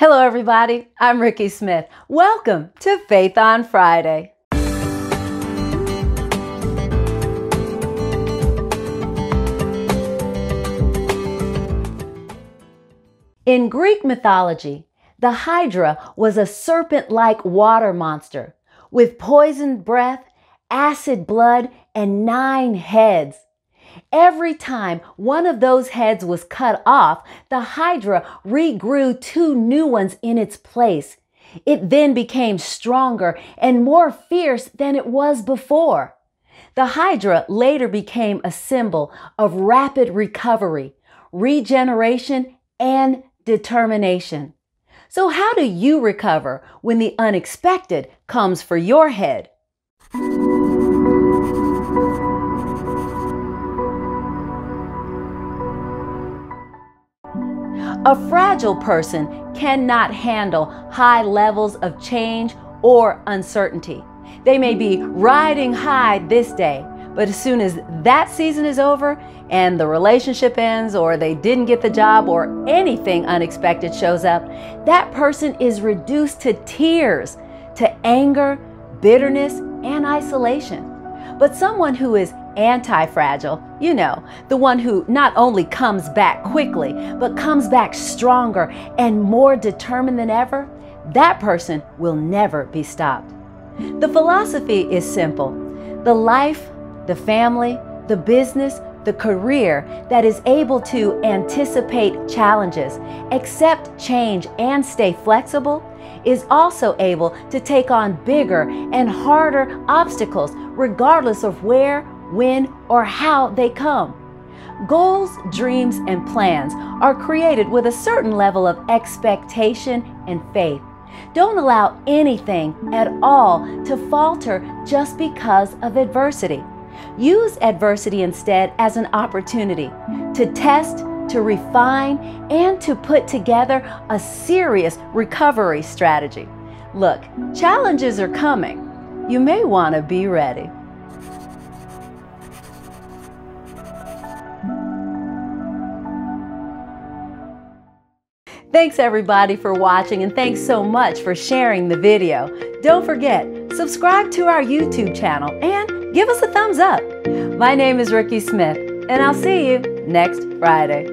Hello, everybody. I'm Rikki Smith. Welcome to Faith on Friday. In Greek mythology, the Hydra was a serpent like water monster with poisoned breath, acid blood, and nine heads. Every time one of those heads was cut off, the Hydra regrew two new ones in its place. It then became stronger and more fierce than it was before. The Hydra later became a symbol of rapid recovery, regeneration, and determination. So, how do you recover when the unexpected comes for your head? A fragile person cannot handle high levels of change or uncertainty. They may be riding high this day, but as soon as that season is over and the relationship ends, or they didn't get the job, or anything unexpected shows up, that person is reduced to tears, to anger, bitterness, and isolation. But someone who is anti fragile, you know, the one who not only comes back quickly, but comes back stronger and more determined than ever, that person will never be stopped. The philosophy is simple the life, the family, the business, the career that is able to anticipate challenges, accept change, and stay flexible is also able to take on bigger and harder obstacles regardless of where, when, or how they come. Goals, dreams, and plans are created with a certain level of expectation and faith. Don't allow anything at all to falter just because of adversity. Use adversity instead as an opportunity to test, to refine, and to put together a serious recovery strategy. Look, challenges are coming. You may want to be ready. Thanks everybody for watching and thanks so much for sharing the video. Don't forget, subscribe to our YouTube channel and give us a thumbs up. My name is Rikki Smith and I'll see you next Friday.